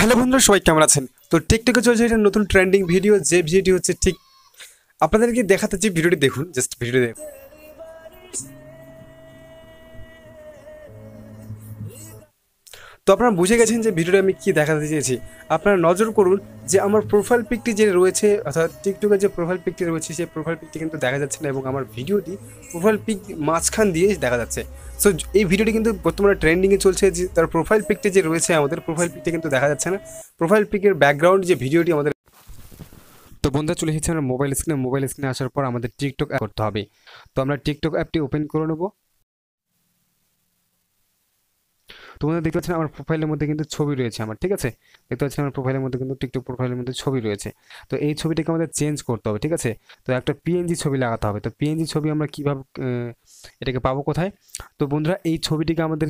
Hello বন্ধুরা, সবাই কেমন আছেন? তো টিকটকে চলছে এটা নতুন ট্রেন্ডিং ভিডিও যে ভিডিওটি হচ্ছে ঠিক আপনাদেরকে দেখাতে যে ভিডিওটি দেখুন জাস্ট ভিডিওটি দেখুন। তো আপনারা বুঝে গেছেন যে ভিডিওটা আমি কী দেখাতে চেয়েছি। আপনারা নজর করুন যে আমার প্রোফাইল পিকটি যে রয়েছে, অর্থাৎ টিকটকের যে প্রোফাইল পিকটি রয়েছে, সেই প্রোফাইল পিকটি কিন্তু দেখা যাচ্ছে না এবং আমার ভিডিওটি প্রোফাইল পিক মাঝখান দিয়ে দেখা যাচ্ছে। সো এই ভিডিওটি কিন্তু বর্তমানে ট্রেন্ডিংয়ে চলছে যে তার প্রোফাইল পিকটি যে রয়েছে, আমাদের প্রোফাইল পিকটি কিন্তু দেখা যাচ্ছে না। প্রোফাইল পিকের ব্যাকগ্রাউন্ড যে ভিডিওটি আমাদের তো বন্ধুরা, চলে এসেছে আমরা মোবাইল স্ক্রিনে মোবাইল স্ক্রিনে আসার পর আমাদের টিকটক অ্যাপ করতে হবে। তো আমরা টিকটক অ্যাপটি ওপেন করে নেব। তো বন্ধুরা দেখতে পাচ্ছেন আমার প্রোফাইলের মধ্যে কিন্তু ছবি রয়েছে আমার, ঠিক আছে? দেখতে পাচ্ছেন আমার প্রোফাইলের মধ্যে কিন্তু টিকটক প্রোফাইলের মধ্যে ছবি রয়েছে। তো এই ছবিটাকে আমাদের চেঞ্জ করতে হবে, ঠিক আছে? তো একটা পিএনজি ছবি লাগাতে হবে। তো পিএনজি ছবি আমরা কীভাবে এটাকে পাবো কোথায়? তো বন্ধুরা এই ছবিটিকে আমাদের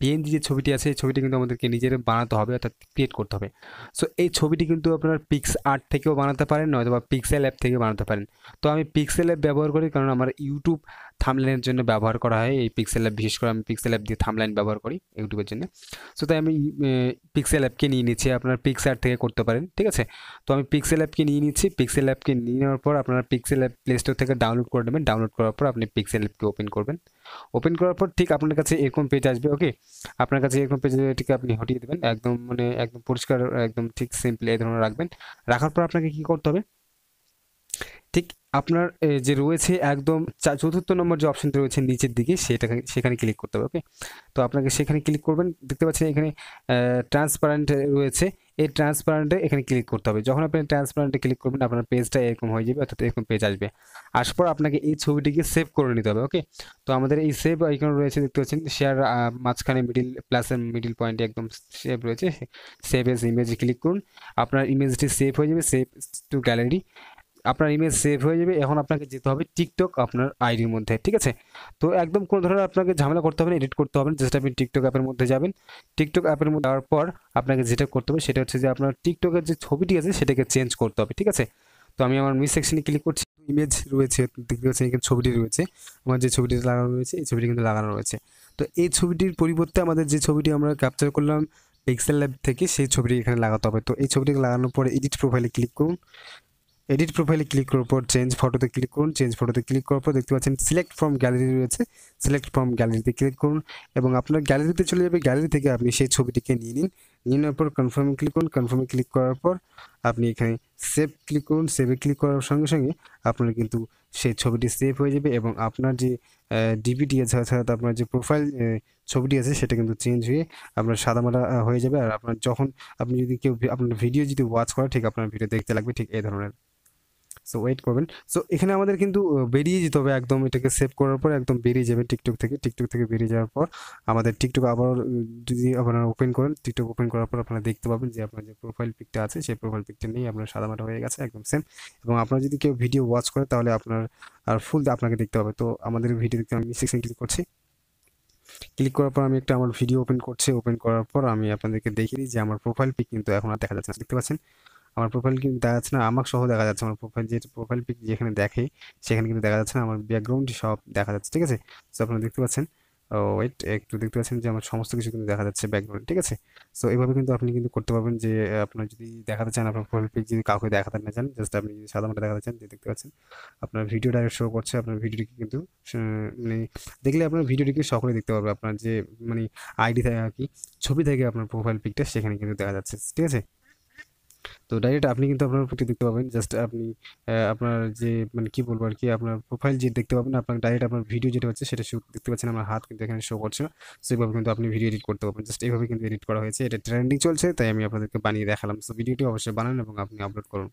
পিএনজি যে ছবিটি আছে, এই ছবিটি কিন্তু আমাদেরকে নিজের বানাতে হবে, অর্থাৎ ক্রিয়েট করতে হবে। সো এই ছবিটি কিন্তু আপনার পিক্স আর্ট থেকেও বানাতে পারেন নয়তো বা পিক্সেল অ্যাপ থেকে বানাতে পারেন। তো আমি পিক্সেল অ্যাপ ব্যবহার করি কারণ আমার ইউটিউব থামলাইনের জন্য ব্যবহার করা হয়, এই পিক্সেল অ্যাপ বিশেষ করে আমি পিক্সেল অ্যাপ দিয়ে থামলাইন ব্যবহার করি ইউটিউবের জন্য। সো তাই আমি পিক্সেল অ্যাপকে নিয়ে নিচ্ছি, আপনার পিক্স আর্ট থেকে করতে পারেন, ঠিক আছে? তো আমি পিক্সেল অ্যাপকে নিয়ে নিচ্ছি পিক্সেল অ্যাপকে নিয়ে নেওয়ার পর আপনারা পিক্সেল অ্যাপ প্লে স্টোর থেকে ডাউনলোড করে নেবেন ডাউনলোড করার পর আপনি পিক্সেল অ্যাপকে ওপেন করবেন। ওপেন করার পর ঠিক আপনার কাছে এরকম পেজ আসবে ওকে আপনার কাছে এরকম পেজে এটিকে আপনি হটিয়ে দেবেন, একদম মানে একদম পরিষ্কার, একদম ঠিক সিম্পলি এই ধরনের রাখবেন। রাখার পর আপনাকে কি করতে হবে? আপনার যে রয়েছে একদম চতুর্থ নম্বর যে অপশনটা রয়েছে নিচের দিকে সেটা সেখানে ক্লিক করতে হবে ওকে তো আপনাকে সেখানে ক্লিক করবেন, দেখতে পাচ্ছেন এখানে ট্রান্সপারেন্ট রয়েছে, এই ট্রান্সপারেন্টে এখানে ক্লিক করতে হবে। যখন আপনি ট্রান্সপারেন্টে ক্লিক করবেন, আপনার পেজটা এরকম হয়ে যাবে, অর্থাৎ এরকম পেজ আসবে। আসার পর আপনাকে এই ছবিটিকে সেভ করে নিতে হবে ওকে তো আমাদের এই সেভ আইকন রয়েছে, দেখতে পাচ্ছেন শেয়ার মাঝখানে মিডিল প্লাসের মিডিল পয়েন্টে একদম সেভ রয়েছে সেভ এস ইমেজে ক্লিক করুন। আপনার ইমেজটি সেভ হয়ে যাবে সেভ টু গ্যালারি আপনার ইমেজ সেভ হয়ে যাবে। এখন আপনাকে যেতে হবে টিকটক আপনার আইডির মধ্যে, ঠিক আছে? তো একদম কোনো ধরনের আপনাকে ঝামেলা করতে হবে না এডিট করতে হবে না জাস্ট আপনি টিকটক অ্যাপের মধ্যে যাবেন। টিকটক অ্যাপের মধ্যে যাওয়ার পর আপনাকে যেটা করতে হবে সেটা হচ্ছে যে আপনার টিকটকের যে ছবিটি আছে সেটাকে চেঞ্জ করতে হবে, ঠিক আছে? তো আমি আমার মিস সেকশনে ক্লিক করছি ইমেজ রয়েছে, দেখতে পাচ্ছেন এখানে ছবিটি রয়েছে। আমার যে ছবিটি লাগানো রয়েছে, এই ছবিটি কিন্তু লাগানো রয়েছে। তো এই ছবিটির পরিবর্তে আমাদের যে ছবিটি আমরা ক্যাপচার করলাম পিক্সেল ল্যাব থেকে, সেই ছবিটি এখানে লাগাতে হবে। তো এই ছবিটিকে লাগানোর পরে এডিট প্রোফাইলে ক্লিক করুন। এডিট প্রোফাইলে ক্লিক করার পর চেঞ্জ ফটোতে ক্লিক করুন। চেঞ্জ ফটোতে ক্লিক করার পর দেখতে পাচ্ছেন সিলেক্ট ফ্রম গ্যালারি রয়েছে। সিলেক্ট ফ্রম গ্যালারিতে ক্লিক করুন এবং আপনার গ্যালারিতে চলে যাবে। গ্যালারি থেকে আপনি সেই ছবিটিকে নিয়ে নিন। নিয়ে নেওয়ার পর কনফার্মে ক্লিক করুন। কনফার্মে ক্লিক করার পর আপনি এখানে সেভ ক্লিক করুন। সেভে ক্লিক করার সঙ্গে সঙ্গে আপনার কিন্তু সেই ছবিটি সেভ হয়ে যাবে এবং আপনার যে ডিপিটি আছে, অর্থাৎ আপনার যে প্রোফাইল ছবিটি আছে, সেটা কিন্তু চেঞ্জ হয়ে আপনার সাদামাটা হয়ে যাবে। আর আপনার যখন আপনি যদি কেউ আপনার ভিডিও যদি ওয়াচ করে, ঠিক আপনার ভিডিও দেখতে লাগবে। ঠিক এই ধরনের। সো ওয়েট করবেন। সো এখানে আমাদের কিন্তু বেরিয়ে যেতে হবে একদম এটাকে সেভ করার পর, একদম বেরিয়ে যাবে টিকটক থেকে। টিকটক থেকে বেরিয়ে যাওয়ার পর, আমাদের টিকটক আবার যদি আপনারা ওপেন করেন, টিকটক ওপেন করার পর আপনারা দেখতে পাবেন যে আপনার যে প্রোফাইল পিকটা আছে, সেই প্রোফাইল পিকটা নিয়ে আপনার সাদামাটা হয়ে গেছে, একদম সেম এবং আপনার যদি কেউ ভিডিও ওয়াচ করে, তাহলে আপনার, আর ফুল আপনাকে দেখতে হবে। তো, আমাদের ভিডিও দেখতে আমি সেকশন ক্লিক করছি। ক্লিক করার পর আমি একটা আমার ভিডিও ওপেন করছি। ওপেন করার পর আমি আপনাদেরকে দেখিয়ে দিই যে আমার প্রোফাইল পিক কিন্তু এখন আর দেখা যাচ্ছে না। দেখতে পাচ্ছেন? আমার প্রোফাইল কিন্তু দেখা যাচ্ছে না, আমাকে সহ দেখা যাচ্ছে। আমার প্রোফাইল যে প্রোফাইল পিক যেখানে দেখে, সেখানে কিন্তু দেখা যাচ্ছে না, আমার ব্যাকগ্রাউন্ড সব দেখা যাচ্ছে, ঠিক আছে? সো আপনারা দেখতে পাচ্ছেন ওয়েট একটু দেখতে পাচ্ছেন যে আমার সমস্ত কিছু কিন্তু দেখা যাচ্ছে ব্যাকগ্রাউন্ড ঠিক আছে? সো এইভাবে কিন্তু আপনি কিন্তু করতে পারবেন যে আপনার যদি দেখাতে চান, আপনার প্রোফাইল পিক যদি কাউকে দেখাতে না চান জাস্ট আপনি যদি সাধারণত দেখাতে চান দেখতে পাচ্ছেন, আপনার ভিডিও ডাইরেক্ট শো করছে, আপনার ভিডিওটিকে কিন্তু মানে দেখলে আপনার ভিডিওটিকে সকলে দেখতে পারবে। আপনার যে মানে আইডি থাকে আর কি, ছবি থেকে আপনার প্রোফাইল পিকটা সেখানে কিন্তু দেখা যাচ্ছে, ঠিক আছে? তো ডাইরেক্ট আপনি কিন্তু আপনার প্রতি দেখতে পাবেন। জাস্ট আপনি আপনার যে মানে কি বলব আর কি আপনার প্রোফাইল যে দেখতে পাবেন, আপনার ডাইরেক্ট আপনার ভিডিও যেটা হচ্ছে, সেটা দেখতে পাচ্ছেন, আমার হাত কিন্তু এখানে শো করছে না। সেইভাবে কিন্তু আপনি ভিডিও এডিট করতে পারবেন। জাস্ট এইভাবে কিন্তু এডিট করা হয়েছে। এটা ট্রেন্ডিং চলছে, তাই আমি আপনাদেরকে বানিয়ে দেখালাম। সো ভিডিওটি অবশ্যই বানান এবং আপনি আপলোড করুন।